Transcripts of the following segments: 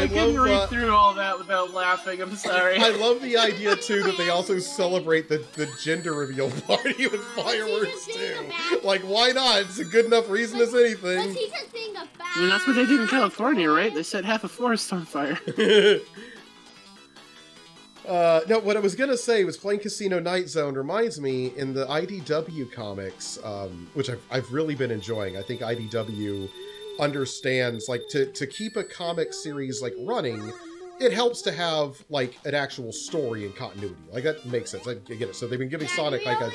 I, I, couldn't love. read Uh, through all that without laughing. I'm sorry. I love the idea too that they also celebrate the, the gender reveal party with fireworks too. Like, why not? It's a good enough reason as anything. I mean, that's what they did in California, right? They set half a forest on fire. Uh, no, what I was gonna say was playing Casino Night Zone reminds me in the IDW comics, um, which I've, I've really been enjoying. I think IDW understands like to to keep a comic series like running. It helps to have like an actual story and continuity. Like that makes sense. I get it. So they've been giving Sonic like a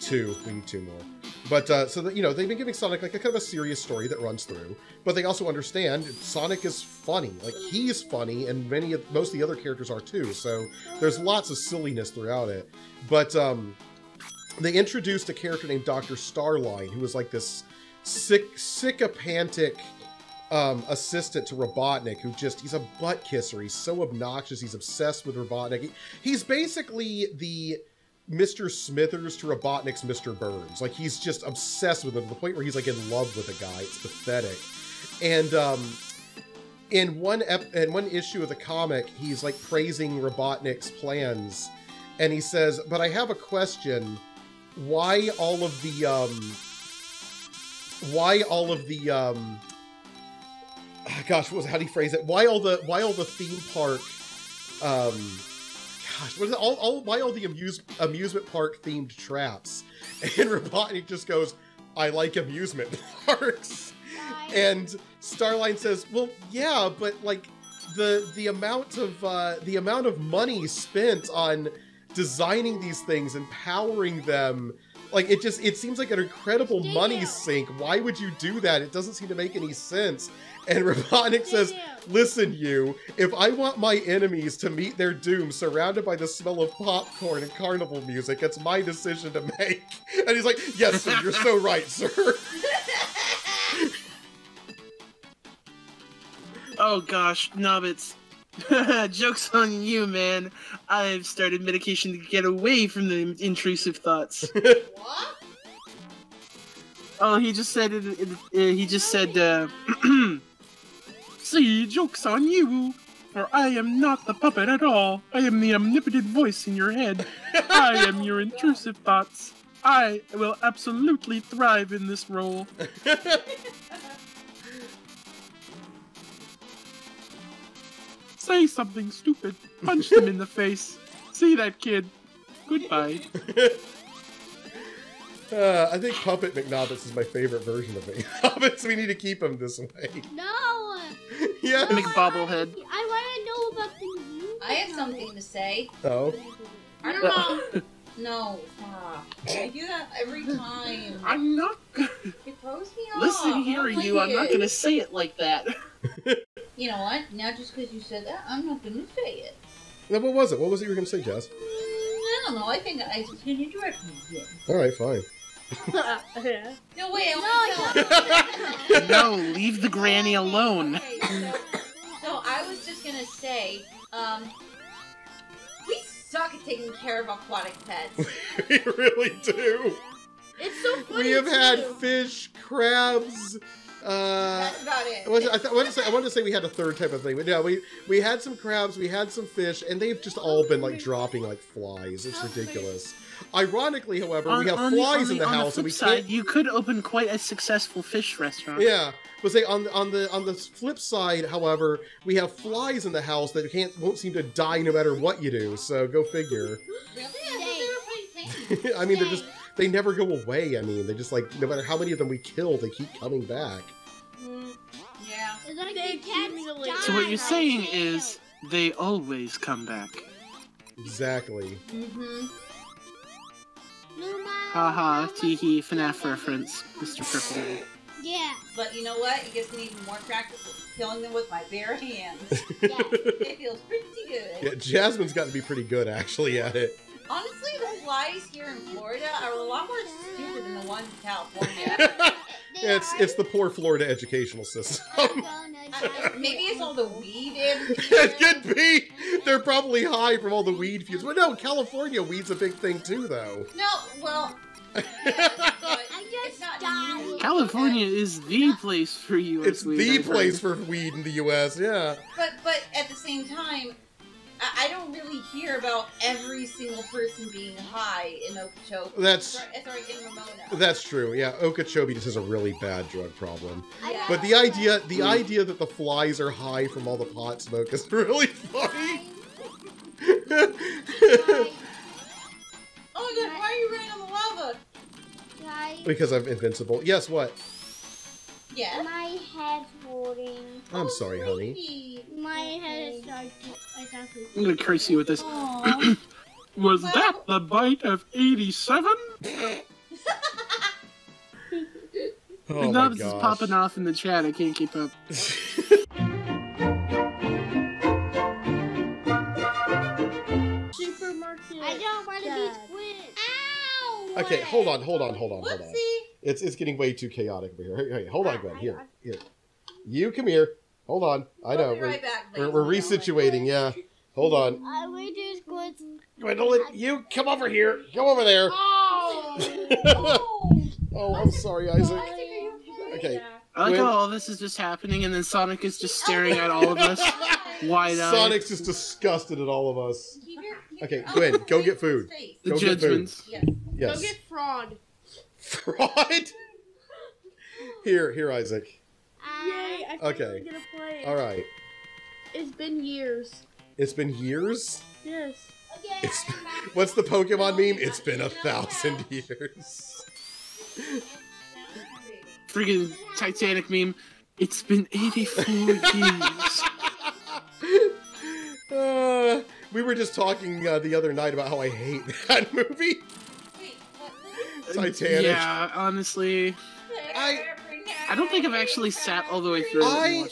two. We need two more. But uh, so that you know, they've been giving Sonic like a kind of a serious story that runs through. But they also understand Sonic is funny. Like he's funny, and many of most of the other characters are too. So there's lots of silliness throughout it. But um, they introduced a character named Doctor Starline, who was like this sick, sycophantic um, assistant to Robotnik, who just he's a butt kisser. He's so obnoxious. He's obsessed with Robotnik. He, he's basically the Mr. Smithers to Robotnik's Mr. Burns. Like he's just obsessed with him to the point where he's like in love with the guy. It's pathetic. And um, in one ep- in one issue of the comic, he's like praising Robotnik's plans, and he says, "But I have a question. Why all of the um, why all of the um, ah, gosh, what was how do you phrase it? Why all the why all the theme park um." gosh, what is it? All, all, why all the amuse, amusement park themed traps? And Robotnik just goes, I like amusement parks. And Starline says, well, yeah, but like the the amount of uh, the amount of money spent on designing these things and powering them like it just it seems like an incredible money sink. Why would you do that? It doesn't seem to make any sense. And Robotnik says listen you if i want my enemies to meet their doom surrounded by the smell of popcorn and carnival music it's my decision to make. And he's like yes sir you're so right sir. Oh gosh, Nobbets. Joke's on you, man. I've started medication to get away from the intrusive thoughts. Oh, he just said it. it, it he just said, uh, "See, joke's on you." For I am not the puppet at all. I am the omnipotent voice in your head. I am your intrusive thoughts. I will absolutely thrive in this role. Say something stupid. Punch them in the face. See that kid. Goodbye. uh, i think puppet mcnobbets is my favorite version of mcnobbets we need to keep him this way No! yeah McBobblehead. I want to know about the new. I have something to say. oh I don't know. No, stop. I do that every time. I'm not. It throws me off. Listen here, I you. like I'm not gonna say it like that. You know what? Now just because you said that, I'm not gonna say it. now what was it what was it you were gonna say jess Mm, I don't know. I think I just can you direct me all right fine No wait, I want to no, leave the granny alone. Okay, so, so I was just gonna say, um, we suck at taking care of aquatic pets. we really do It's so funny. we have had fish crabs uh That's about it. I wanted, I, th- I, wanted to say, I wanted to say we had a third type of thing, but yeah, we we had some crabs, we had some fish, and they've just all been like dropping like flies. It's ridiculous. Ironically, however, we have on flies on in the on house, flip and we side, can't. you could open quite a successful fish restaurant. Yeah, but say on the on the on the flip side, however, we have flies in the house that can't won't seem to die no matter what you do. So go figure. Really? I thought they were pretty tame. I mean, they're just they never go away. I mean, they just like no matter how many of them we kill, they keep coming back. Mm, yeah. It's like They the cats accumulate. So what you're right? saying is they always come back. Exactly. Mm-hmm. Haha, teehee, FNAF reference, Mr. Purple. Yeah. But you know what? It gets me even more practice with killing them with my bare hands. Yeah. it feels pretty good. Yeah, Jasmine's gotten to be pretty good actually at it. Honestly, the flies here in Florida are a lot more stupid than the ones in California. It's it's the poor Florida educational system. gonna I- die. maybe it's all the weed in it could be. They're probably high from all the weed fumes. But no, California weed's a big thing too, though. No, well, but I it's just not died. new. California is the place for you. it's the place for weed in the U.S. Yeah. But but at the same time, I, I don't really hear about every single person being high in Okeechobee. That's sorry, sorry, in Ramona. that's true. Yeah, Okeechobee just has a really bad drug problem. Yeah. But the idea, the idea that the flies are high from all the pot smoke is really funny. Oh my god, why are you running on the lava? Guys, because I'm invincible. Yes, what? Yeah. my head's hurting. I'm sorry, honey. Sweetie. My head is starting I'm gonna curse you with this. Aw. Was that the bite of 87? Oh now my this is popping off in the chat. I can't keep up. I don't want to be twins. Ow! okay, hold on, hold on, hold on, hold on. Whoopsie. It's it's getting way too chaotic over here. Hey, hey, hold on, Gwen. Here, here. You come here. Hold on. I know. We'll be We're, right back, we're, we're resituating. Yeah. Hold on. I will just go. Gwendolyn, you come over here. Go over there. Oh! Oh, I'm sorry, Isaac. Okay. I like When- how all this is just happening, and then Sonic is just staring at all of us, wide eyed. Sonic's just disgusted at all of us. Keep your- keep Okay, your- Gwen, go get food. face. The Go get food. Yes. Yes. Go get fraud. Fraud. Here, here, Isaac. Yay! I Okay. get to play. All right. It's been years. It's been years. Yes. Okay, It's what's the Pokemon meme? It's been a thousand years. Freaking Titanic meme. It's been 84 years. Uh, we were just talking uh, the other night about how I hate that movie. Wait, what? Titanic. Yeah, honestly, I- I don't think I've actually sat all the way through I-.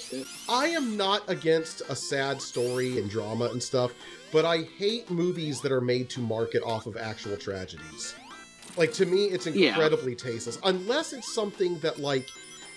I am not against a sad story and drama and stuff, but I hate movies that are made to market off of actual tragedies. Like to me, it's Yeah. incredibly tasteless unless it's something that like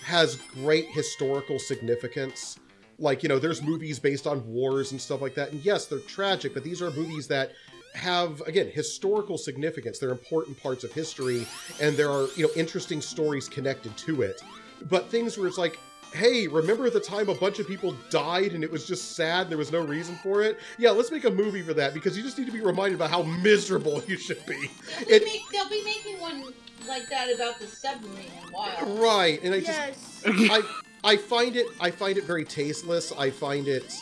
has great historical significance. Like you know, there's movies based on wars and stuff like that, and yes, they're tragic, but these are movies that have again historical significance. They're important parts of history, and there are you know interesting stories connected to it. But things where it's like, hey, remember the time a bunch of people died and it was just sad and there was no reason for it? Yeah, let's make a movie for that because you just need to be reminded about how miserable you should be. They'll, It- be make, they'll be making one like that about the submarine in a while. Right, and I just Yes. I I find it I find it very tasteless. I find it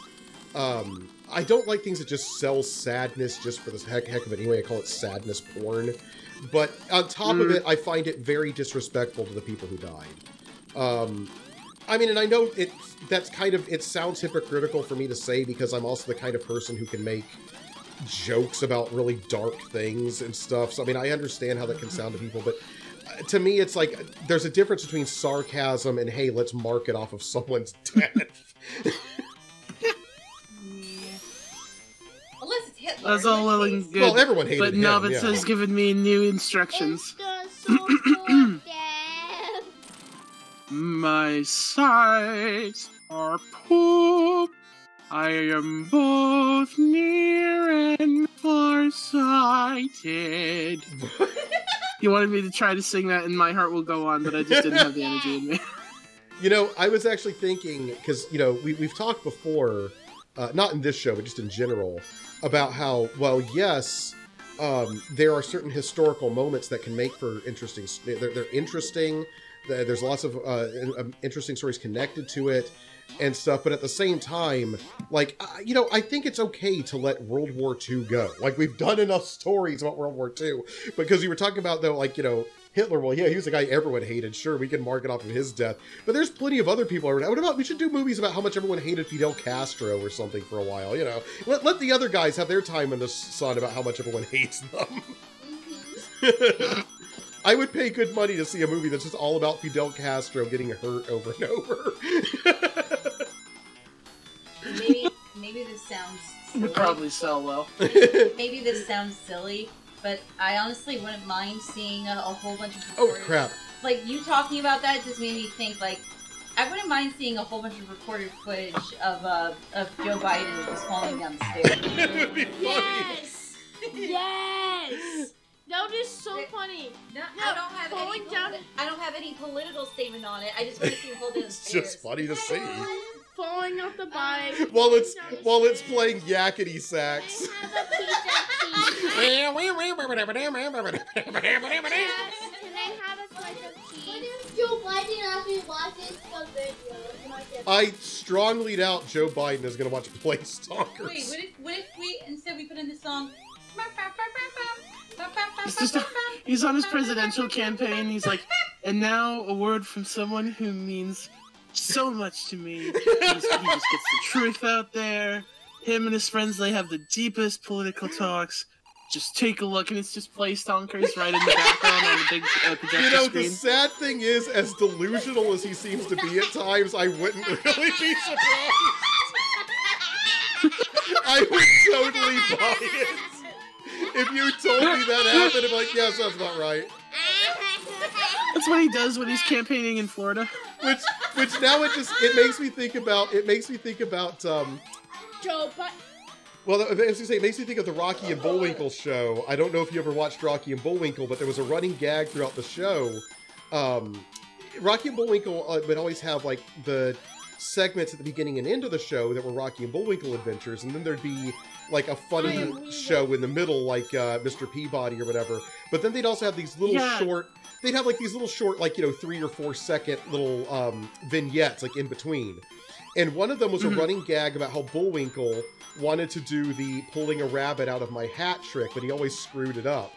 um I don't like things that just sell sadness just for the heck, heck of it. Anyway, I call it sadness porn. But on top of Mm. it, I find it very disrespectful to the people who died. Um, I mean, and I know it that's kind of it sounds hypocritical for me to say because I'm also the kind of person who can make jokes about really dark things and stuff. So I mean, I understand how that can sound to people, but uh, to me, it's like there's a difference between sarcasm and hey, let's mark it off of someone's death. Unless it's Hitler. That's all well which and good. well, everyone hated but him. Novitz yeah. has given me new instructions. My sights are poor. I am both near and far-sighted. you wanted me to try to sing that, and my heart will go on, but I just didn't have the energy in me. You know, I was actually thinking because you know we we've talked before, uh, not in this show, but just in general, about how well, yes, um, there are certain historical moments that can make for interesting. They're, they're interesting. There- There's lots of uh, um, interesting stories connected to it and stuff. But at the same time, like uh, you know, I think it's okay to let World War II go. Like we've done enough stories about World War II because you were talking about though, like you know. Hitler, well, yeah, he was the guy everyone hated. Sure, we can mark it off of his death. But there's plenty of other people around. What about we should do movies about how much everyone hated Fidel Castro or something for a while? You know, let, let the other guys have their time in the sun about how much everyone hates them. I would pay good money to see a movie that's just all about Fidel Castro getting hurt over and over. Maybe, maybe this sounds. Silly. Would probably sell well. Maybe this sounds silly, but I honestly wouldn't mind seeing a, a whole bunch of. oh crap! Like you talking about that just made me think like. I wouldn't mind seeing a whole bunch of recorded footage of uh, of Joe Biden just falling down the stairs. it would be funny. Yes. yes. That would be so It- funny. Not, No, not have any political statement on it. I just want to see him pull down the It's stairs. just funny to see. Falling off the bike. While it's while it's playing yakety sax. I have a piece of cheese. Can I have a slice of cheese? What if Joe Biden actually watches the video? It might get- I strongly doubt Joe Biden is going to watch Play Stonkers. Wait, what if what if we instead we put in the song? It's just a- He's on his presidential campaign. He's like, and now a word from someone who means so much to me. He's, he just gets the truth out there. Him and his friends, they have the deepest political talks. Just take a look, and it's just play stonkers right in the background on the big uh, projector You know, the sad thing is, as delusional as he seems to be at times, I wouldn't really be surprised. I would totally buy it. If you told me that happened, I'm like, yes, that's about right. That's what he does when he's campaigning in Florida. Which, which now it just it makes me think about it makes me think about um. Joe Biden. Well, going to say, it makes me think of the Rocky and Bullwinkle show. I don't know if you ever watched Rocky and Bullwinkle, but there was a running gag throughout the show. Um, Rocky and Bullwinkle uh, would always have like the segments at the beginning and end of the show that were Rocky and Bullwinkle adventures, and then there'd be like a funny show in the middle, like uh, Mr. Peabody or whatever. But then they'd also have these little Yeah. short. They'd have like these little short, like you know, three or four second little um, vignettes, like in between. And one of them was Mhm. a running gag about how Bullwinkle wanted to do the pulling a rabbit out of my hat trick, but he always screwed it up.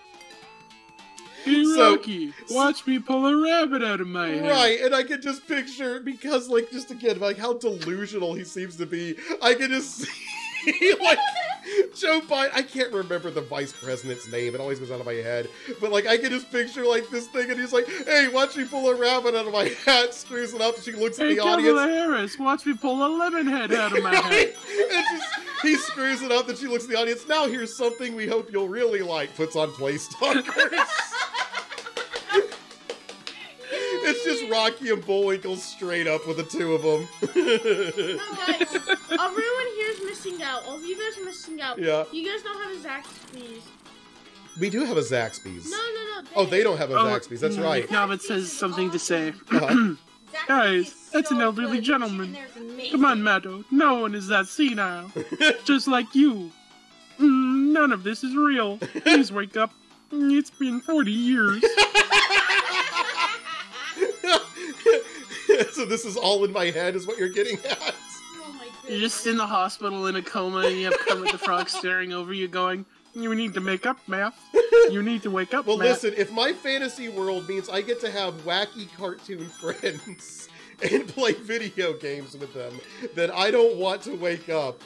Hey, So- Rocky, watch me pull a rabbit out of my head. Right, and I can just picture because, like, just again, like how delusional he seems to be. I can just see, like, Joe Biden. I can't remember the vice president's name; it always goes out of my head. But like, I can just picture like this thing, and he's like, "Hey, watch me pull a rabbit out of my hat." Screws it up, she looks at Hey, the Kamala audience. Harris, watch me pull a lemon head out of my Right? head. He screws it up, and she looks at the audience. Now here's something we hope you'll really like. Puts on play stonkers. it's just Rocky and Bullwinkle straight up with the two of them. No, guys, everyone here is missing out. All of you guys are missing out. yeah, You guys don't have a Zaxby's. we do have a Zaxby's. No, no, no. Oh, they don't have a Oh, Zaxby's. That's right. Nobbet says something to say. Uh-huh. Guys, is that's an elderly good. Gentleman. chicken there's amazing. Come on, Matto. No one is that senile. Just like you. Mm, none of this is real. Please wake up. Mm, It's been 40 years. so this is all in my head, is what you're getting at. Oh my You're just in the hospital in a coma and you have Kermit the Frog staring over you going, You need to make up, Math. You need to wake up, Well, Math. listen, if my fantasy world means I get to have wacky cartoon friends and play video games with them, then I don't want to wake up.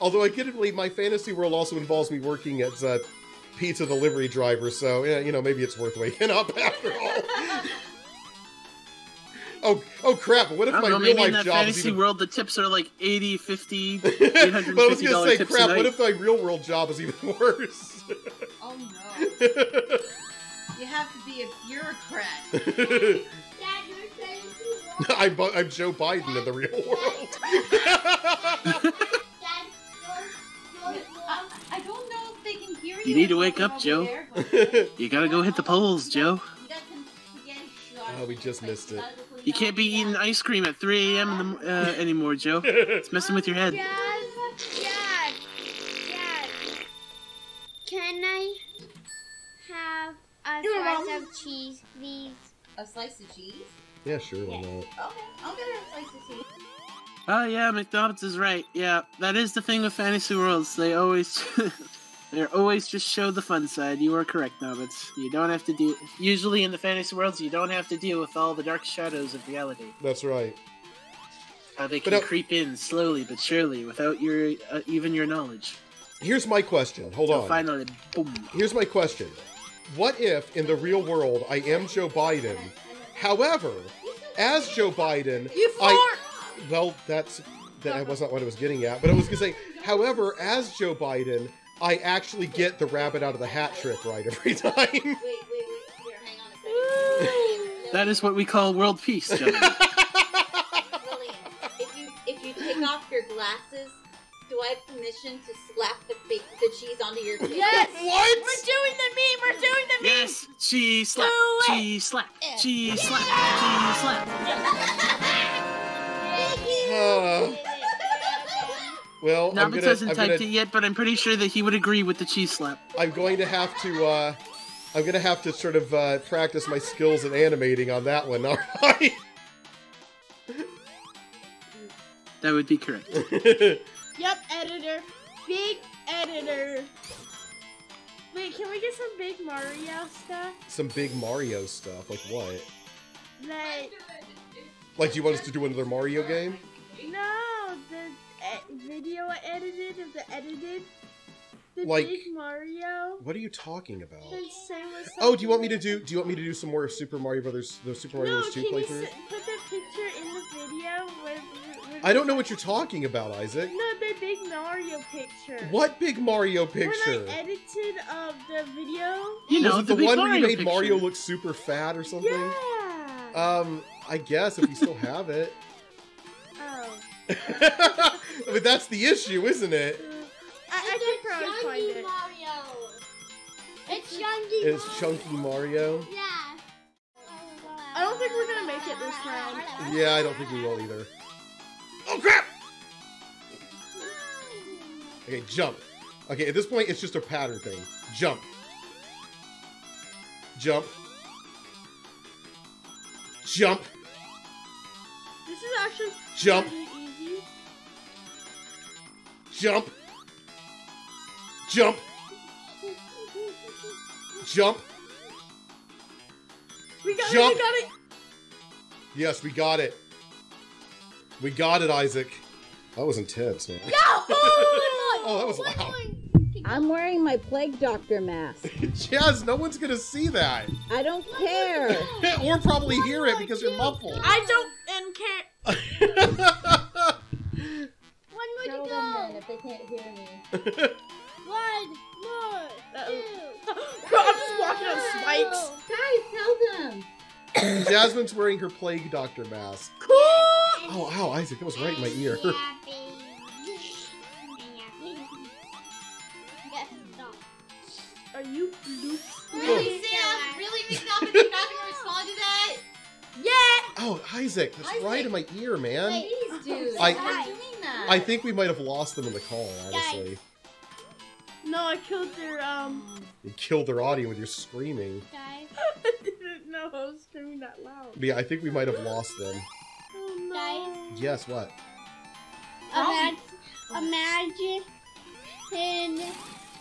Although, admittedly, my fantasy world also involves me working as a pizza delivery driver, so, yeah, you know, maybe it's worth waking up after oh, crap, what if I my don't know, real maybe in life that job is fantasy even... world the tips are like 80, 50, but I was gonna say, crap, what if my real world job is even worse? Oh no. You have to be a bureaucrat. Dad, you're saying you want I'm, Bu- I'm Joe Biden in the real world. You're, you're, I, I don't know if they can hear you. You need to wake up, Joe. there, but- You gotta go hit the polls, Joe. Oh, we just missed it. You can't be eating ice cream at 3 a.m. uh, anymore, Joe. It's messing with your head. Dad, Dad, Dad, can I have a You're slice wrong. of cheese, please? A slice of cheese? yeah, sure, why not? Okay, I'll get a slice of cheese. Oh yeah, McDonald's is right. Yeah, that is the thing with fantasy worlds. They always, they're always just show the fun side. You are correct, Nobbets. You don't have to do. Usually in the fantasy worlds, you don't have to deal with all the dark shadows of reality. That's right. How they But can now- creep in slowly but surely without your uh, even your knowledge. Here's my question. Hold So on. finally, boom. Here's my question. What if in the real world I am Joe Biden? However, as Joe Biden, You I fart! well, that's that was not what I was getting at. But I was gonna say, however, as Joe Biden, I actually get the rabbit out of the hat trick right every time. Wait, wait, wait. Here, hang on a second. That is what we call world peace, gentlemen. Lillian, if you if you take off your glasses, do I have permission to slap the fake the cheese onto your face? Yes! What? We're doing the meme! We're doing the meme! yes, Cheese slap. Do it. Cheese slap. Cheese slap. Cheese slap. Uh, well, I'm Nobbets gonna, hasn't I'm, typed gonna it yet, but I'm pretty sure that he would agree with the cheese slap. I'm going to have to. Uh, I'm gonna have to sort of uh, practice my skills in animating on that one. All right. That would be correct. Yep, editor. Big editor. Wait, can we get some big Mario stuff? Some big Mario stuff. Like what? Like, Like, do you want us to do another Mario game? no, the video I edited of the edited. The Like- big Mario. What are you talking about? Same Oh, do you want me to do? Do you want me to do some more Super Mario Brothers, the Super Mario No, Brothers can Two you playthrough? s- put the picture in the video? With, with I don't know what you're talking about, Isaac. No, the big Mario picture. What big Mario picture? When picture? I edited uh, the video. You know, Was it the, big one where you made picture. Mario look super fat or something? Yeah. Um, I guess if you still have it. oh. I mean, that's the issue, isn't it? I, I could probably find Chunky it. Mario. It's Chunky It's Mario. Chunky Mario. Yeah. I don't think we're gonna make it this round. Yeah, I don't think we will either. Oh crap! Okay, jump. Okay, at this point, it's just a pattern thing. Jump. Jump. Jump. This is actually Jump. Pretty easy. Jump. Jump. Jump. We got Jump. it. We got it. Yes, we got it. We got it, Isaac. That was intense, man. No! Oh, that was loud. Oh, I'm wearing my plague doctor mask. Jazz, no one's gonna see that. I don't care. or probably hear it because you're muffled. I don't and care. One more Tell to them then go. If they can't hear me. One more. Bro, I'm just walking on spikes. Guys, tell them. Jasmine's wearing her plague doctor mask. Cool. Oh, ow, Isaac, that was right in my ear. Are you blue? Really, oh. Sam? Really, think nothing? You're not gonna respond to that? Yeah. Oh, Isaac, that's Isaac. right in my ear, man. Please, dude. I- Stop doing that. I think we might have lost them in the call, honestly. No, I killed their um. You killed their audio with your screaming. Guys, I didn't know I was screaming that loud. But yeah, I think we might have lost them. Oh Guys. Yes, what? imagine, imagine and,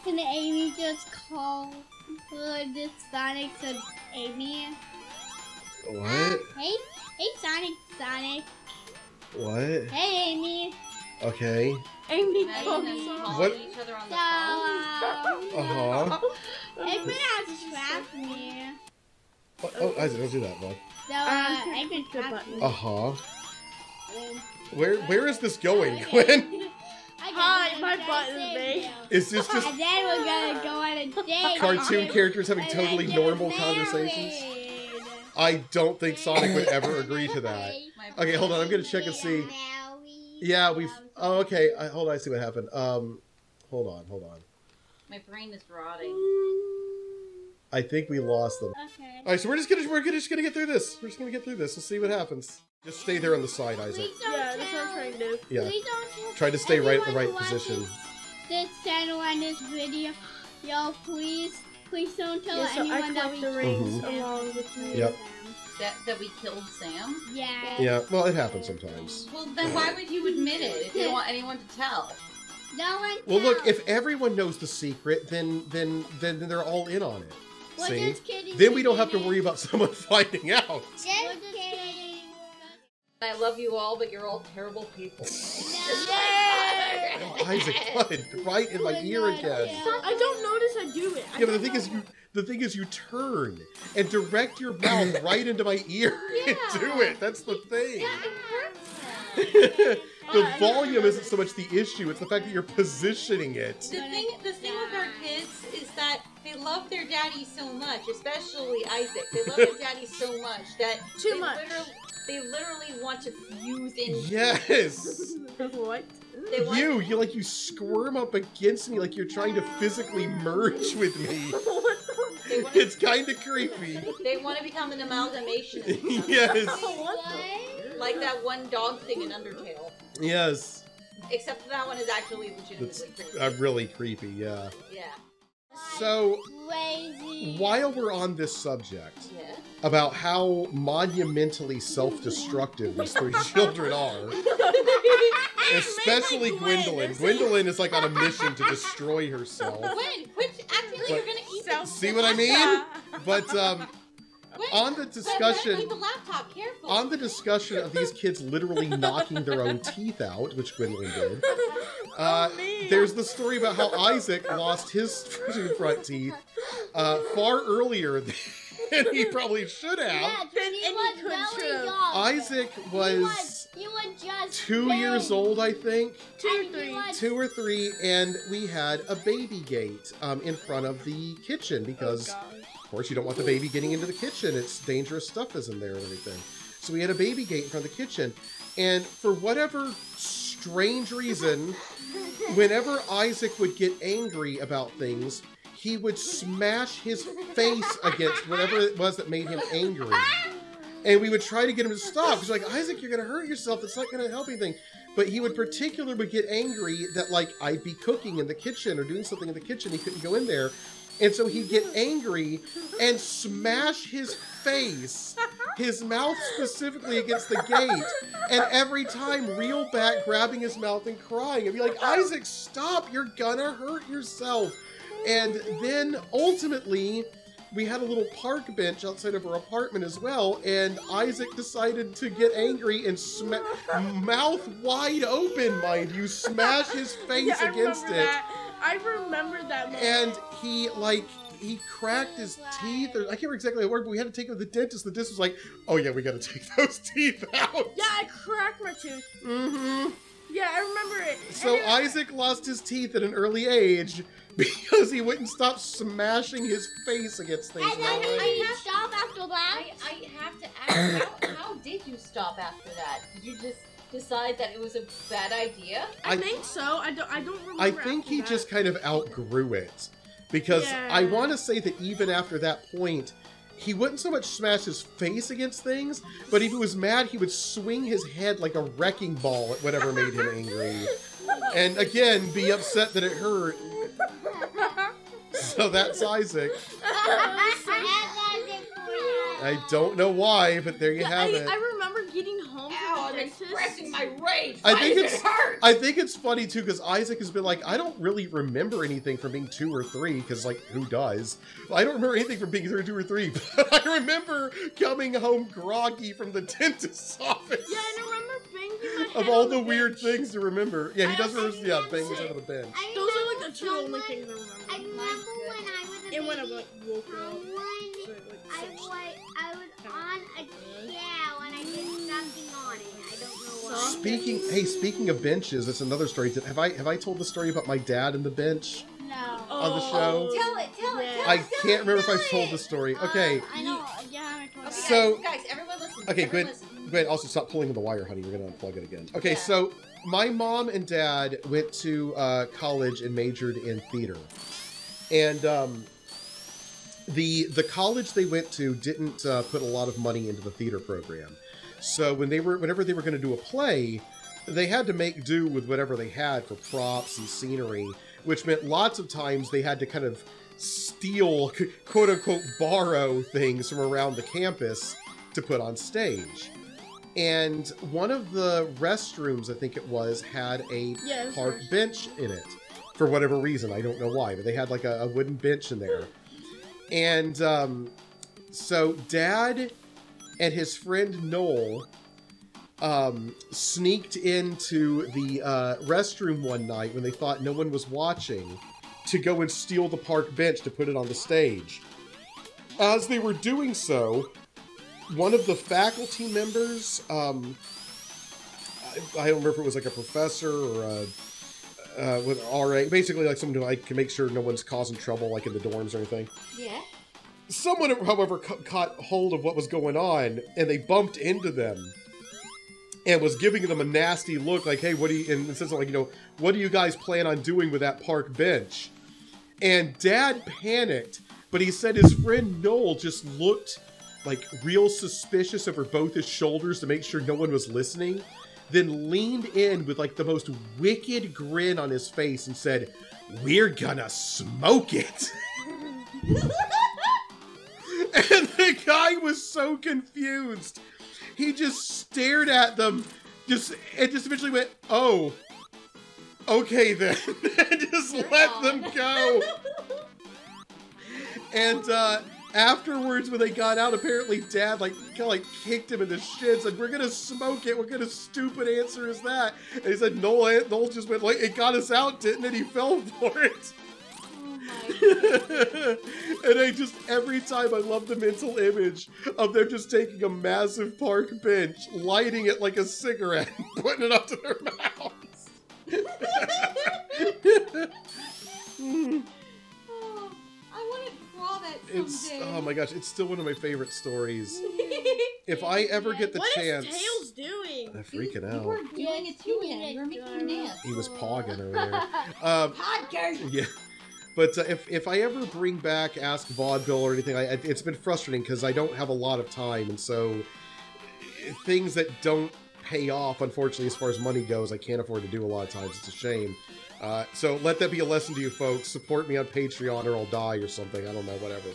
and Amy just called uh, this Sonic said Amy. What? Hey, hey Sonic, Sonic. What? Hey Amy. Okay. Amy Imagine called them me. calling What? each other on So, the phone. uh, Uh huh. Eggman has trapped me. Oh, oh, Isaac, don't do that, bud. So, Um, uh, click Eggman trapped me. Uh huh. Where Where is this going, Gwen? I Hi, got my button that is saved Is this just And then we're gonna go on a date. cartoon characters having totally normal conversations? I don't think Sonic would ever agree to that. Okay, hold on. I'm gonna check and see. Yeah, we've. Oh, okay. I, hold on. I see what happened. Um, hold on. Hold on. My brain is rotting. I think we lost them. Okay. All right, so we're just gonna we're gonna, just gonna get through this. We're just gonna get through this. We'll see what happens. Just stay there on the side, Isaac. Please don't Yeah, that's what I'm trying to do. Yeah. Please don't Try to stay right in the right position. watches This channel and this video, yo, please, please don't tell Yeah, so I anyone that we collect the rings Mhm. along with you. Yep. That that we killed Sam. Yeah. Yeah. Well, it happens sometimes. Well, then why would you admit it if you don't want anyone to tell? No one. Well, look. If everyone knows the secret, then then then they're all in on it. We're See? just kidding. Then we don't have to worry about someone finding out. Just kidding. I love you all, but you're all terrible people. Oh, Isaac, bud, right in oh my ear again. I don't notice I do it. I Yeah, but the thing know. is, you the thing is, you turn and direct your mouth right into my ear and do it. That's the thing. the volume isn't so much the issue; it's the fact that you're positioning it. The thing, the thing with our kids is that they love their daddy so much, especially Isaac. They love their daddy so much that Too they much. Literally, they literally want to fuse in. Yes, what? They want, you you like you squirm up against me like you're trying to physically merge with me. what the? They want it's kind of creepy. They want to become an amalgamation. of each yes, What? Like that one dog thing in Undertale. yes. Except that one is actually legitimately It's creepy. uh, really creepy. Yeah. yeah. So Crazy. while we're on this subject Yeah. about how monumentally self-destructive these three children are, especially Gwendolyn. Gwendolyn is like on a mission to destroy herself. Gwen, quit acting like you're gonna eat Self- See what I mean? But um, Gwen, on the Gwen, discussion, Leave the laptop. Careful. on the discussion of these kids literally knocking their own teeth out, which Gwendolyn did. Uh, there's the story about how Isaac lost his two front teeth uh, far earlier than he probably should have. Yeah, Then he any was could very true. young. Isaac He was was, he was just two very- years old, I think, Two or three. two or three, and we had a baby gate um, in front of the kitchen because, Oh, of course, you don't want the baby getting into the kitchen. It's dangerous stuff is in there and everything. So we had a baby gate in front of the kitchen, and for whatever strange reason, whenever Isaac would get angry about things, he would smash his face against whatever it was that made him angry. And we would try to get him to stop. He's like, Isaac, you're gonna hurt yourself. It's not gonna help anything. But he would particularly get angry that like I'd be cooking in the kitchen or doing something in the kitchen. He couldn't go in there. And so he'd get angry and smash his face, his mouth specifically against the gate, and every time reel back, grabbing his mouth and crying, and be like, Isaac, stop! You're gonna hurt yourself. And then ultimately, we had a little park bench outside of our apartment as well, and Isaac decided to get angry and sma- mouth wide open, mind you, smash his face Yeah, against it that. I remember that moment. and he like he cracked his teeth or I can't remember exactly the word, but we had to take him to the dentist. The dentist was like, "Oh yeah, we got to take those teeth out." yeah, I cracked my tooth. Mm hmm Yeah, I remember it. So And it- Isaac lost his teeth at an early age because he wouldn't stop smashing his face against things. And then that way. he stopped after that. I, I have to ask, how, how did you stop after that? Did you just decide that it was a bad idea? I, I- think so. I don't. I don't remember. I think he that. just kind of outgrew it because I want to say that even after that point, he wouldn't so much smash his face against things, but if he was mad, he would swing his head like a wrecking ball at whatever made him angry. And again, be upset that it hurt. So that's Isaac. I don't know why, but there you have I, it. I expressing my rage. I think does it's- it hurt? I think it's funny too because Isaac has been like, I don't really remember anything from being two or three because like who does? I don't remember anything from being two or three, but I remember coming home groggy from the dentist's office. Yeah, and I remember banging my head Of all on the weird bench. things to remember. Yeah, he I does remember, yeah, remember banging his head on the bench. Those are like the two only things I remember. I remember. remember when I was a And when I baby. like, woke up. When so, like, I six. was, I was on a chair and I did something on it. I don't know what. Speaking, hey, speaking of benches, that's another story. Did- Have I have I told the story about my dad and the bench? No. on the show. Tell it, tell it, tell I it. tell can't it, remember if I've told it. the story. Okay, I know. Yeah, I told Okay. So- guys, guys, everyone listen. Okay, everyone good. listen. Wait, also stop pulling the wire, honey. We're gonna unplug it again. Okay, Yeah. so my mom and dad went to uh, college and majored in theater, and um, the the college they went to didn't uh, put a lot of money into the theater program. So when they were whenever they were going to do a play, they had to make do with whatever they had for props and scenery, which meant lots of times they had to kind of steal, quote unquote, borrow things from around the campus to put on stage. And one of the restrooms, I think it was, had a Yeah, park bench in it for whatever reason. I don't know why, but they had like a, a wooden bench in there. And um, so dad and his friend Noel um, sneaked into the uh, restroom one night when they thought no one was watching to go and steal the park bench to put it on the stage. As they were doing so, one of the faculty members, um, I, I don't remember if it was like a professor or a, uh, with RA, basically like someone who like can make sure no one's causing trouble like in the dorms or anything. Yeah. Someone, however, ca- caught hold of what was going on, and they bumped into them, and was giving them a nasty look, like, "Hey, what do you?" And it says like, you know, "What do you guys plan on doing with that park bench?" And Dad panicked, But he said his friend Noel just looked like real suspicious over both his shoulders to make sure no one was listening, then leaned in with like the most wicked grin on his face and said, We're gonna smoke it. the guy was so confused. He just stared at them, just and just eventually went, "Oh, okay then," and just You're let on. them go. and uh, afterwards, when they got out, apparently Dad like kind of like kicked him in the shins, and we're gonna smoke it. What kind of stupid answer is that? And he said, "Noel, Noel just went like it got us out, didn't it? He fell for it." My and I just every time I love the mental image of them just taking a massive park bench, lighting it like a cigarette, and putting it up to their mouths. Oh, I want to draw that it's oh my gosh, it's still one of my favorite stories. If I ever get the What is chance, Tails doing? I'm freaking You out. were doing it too, Hannah. You were making a dance. He was pogging over there. Um, Podcast. Yeah. But uh, if, if I ever bring back Ask Vaudeville or anything, I, I- it's been frustrating because I don't have a lot of time. And so uh, things that don't pay off, unfortunately, as far as money goes, I can't afford to do a lot of times. It's a shame. Uh, so let that be a lesson to you folks. Support me on Patreon or I'll die or something. I don't know, whatever.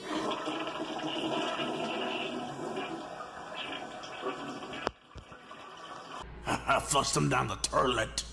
Flush them down the toilet.